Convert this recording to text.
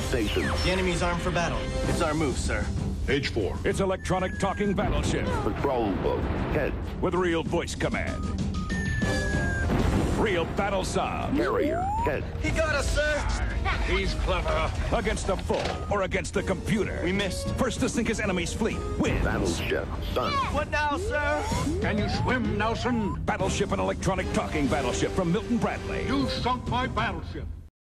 station. The enemy's armed for battle. It's our move, sir. H4. It's electronic talking battleship Patrol boat. Head. with real voice command. Real battle sound Carrier. Head. He got us, sir! He's clever. against the foe or against the computer. We missed. First to sink his enemy's fleet wins. Battleship. Done. What now, sir? Can you swim, Nelson? Battleship and electronic talking battleship from Milton Bradley. You sunk my battleship.